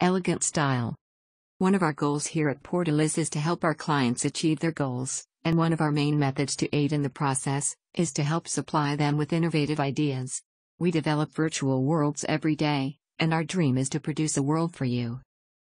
Elegant style. One of our goals here at Portaliz is to help our clients achieve their goals, and one of our main methods to aid in the process is to help supply them with innovative ideas. We develop virtual worlds every day, and our dream is to produce a world for you.